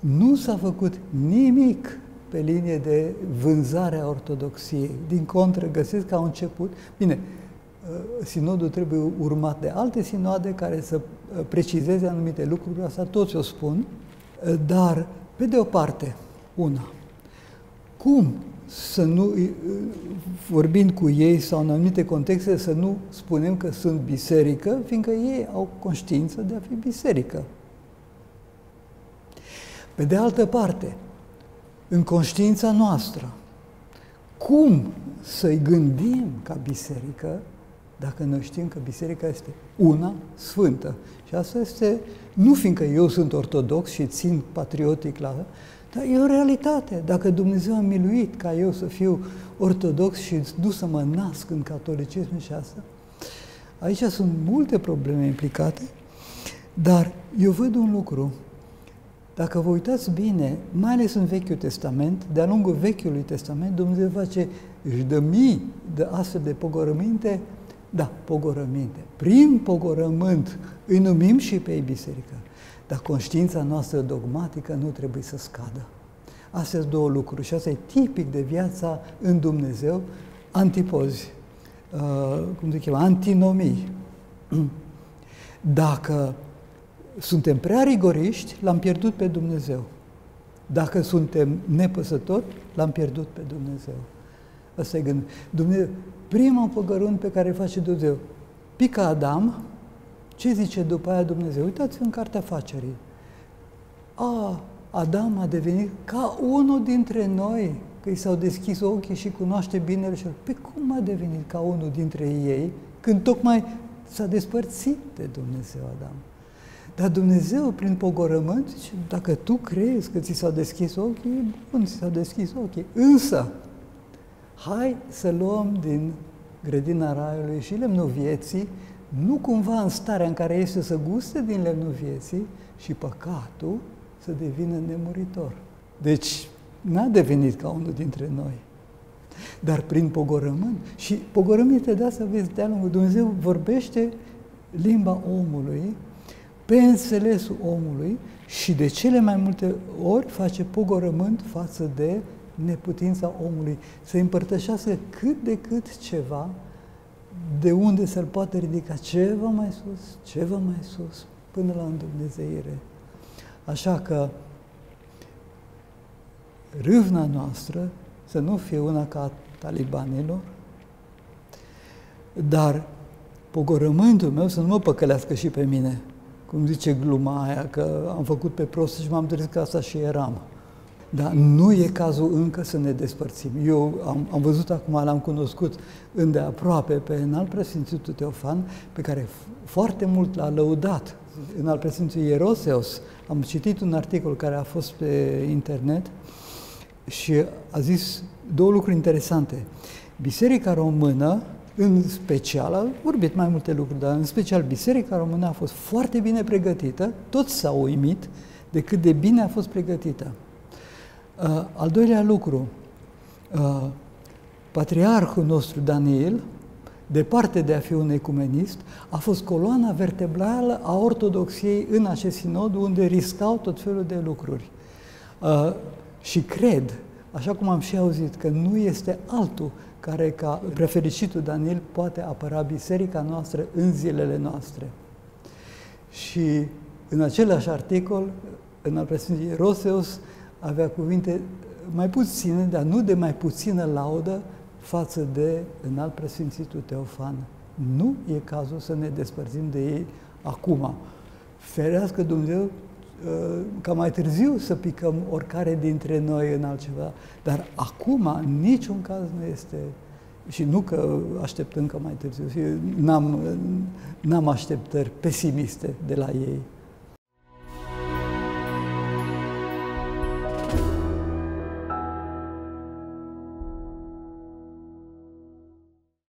Nu s-a făcut nimic pe linie de vânzare a ortodoxiei. Din contră, găsesc că au început. Bine, uh, sinodul trebuie urmat de alte sinoade care să uh, precizeze anumite lucruri, asta toți o spun, uh, dar, pe de o parte, una, cum să nu, vorbind cu ei sau în anumite contexte, să nu spunem că sunt biserică, fiindcă ei au conștiință de a fi biserică. Pe de altă parte, în conștiința noastră, cum să-i gândim ca biserică dacă noi știm că biserica este una sfântă. Și asta este, nu fiindcă eu sunt ortodox și țin patriotic la dar e o realitate. Dacă Dumnezeu a miluit ca eu să fiu ortodox și nu să mă nasc în catolicism și asta, aici sunt multe probleme implicate, dar eu văd un lucru. Dacă vă uitați bine, mai ales în Vechiul Testament, de-a lungul Vechiului Testament, Dumnezeu face, își dă mii de astfel de pogorăminte, da, pogorăminte. Prin pogorământ îi numim și pe ei biserică. Dar conștiința noastră dogmatică nu trebuie să scadă. Astea sunt două lucruri și asta e tipic de viața în Dumnezeu, antipozi, uh, cum se cheamă, antinomii. Dacă suntem prea rigoriști, l-am pierdut pe Dumnezeu. Dacă suntem nepăsători, l-am pierdut pe Dumnezeu. Asta e gând. Dumnezeu, prima păgărând pe care face Dumnezeu, pică Adam, ce zice după aia Dumnezeu? Uitați în cartea facerii. A, Adam a devenit ca unul dintre noi, că i s-au deschis ochii și cunoaște binele și Pe cum a devenit ca unul dintre ei, când tocmai s-a despărțit de Dumnezeu Adam? Dar Dumnezeu, prin pogorământ, zice, dacă tu crezi că ți s-au deschis ochii, bun, ți s-au deschis ochii. Însă, hai să luăm din grădina Raiului și lemnul vieții nu cumva în starea în care este să guste din lemnul vieții și păcatul să devină nemuritor. Deci, n-a devenit ca unul dintre noi, dar prin pogorământ. Și pogorăminte de asta, vezi, de lungul Dumnezeu vorbește limba omului, pe înțelesul omului și de cele mai multe ori face pogorământ față de neputința omului, să împărtășească cât de cât ceva de unde să-l poate ridica ceva mai sus, ceva mai sus, până la îndumnezeire. Așa că râvna noastră să nu fie una ca talibanilor, dar pogorământul meu să nu mă păcălească și pe mine. Cum zice gluma aia, că am făcut pe prost și m-am trezit că asta și eram. Dar nu e cazul încă să ne despărțim. Eu am, am văzut acum, l-am cunoscut îndeaproape pe înalt prefințitul Teofan, pe care foarte mult l-a lăudat. Înalt prefințitul Ieroseos, am citit un articol care a fost pe internet și a zis două lucruri interesante. Biserica română, în special, a vorbit mai multe lucruri, dar în special Biserica română a fost foarte bine pregătită, toți s-au uimit de cât de bine a fost pregătită. Uh, al doilea lucru, uh, patriarhul nostru Daniel, departe de a fi un ecumenist, a fost coloana vertebrală a ortodoxiei în acest sinod, unde riscau tot felul de lucruri. Uh, și cred, așa cum am și auzit, că nu este altul care, ca prefericitul Daniel, poate apăra biserica noastră în zilele noastre. Și în același articol, în al președintelui Roseus, avea cuvinte mai puține, dar nu de mai puțină laudă față de înalt presimțitul Teofan. Nu e cazul să ne despărțim de ei acum. Ferească Dumnezeu uh, ca mai târziu să picăm oricare dintre noi în altceva, dar acum în niciun caz nu este și nu că așteptăm că mai târziu, n-am, n-am așteptări pesimiste de la ei.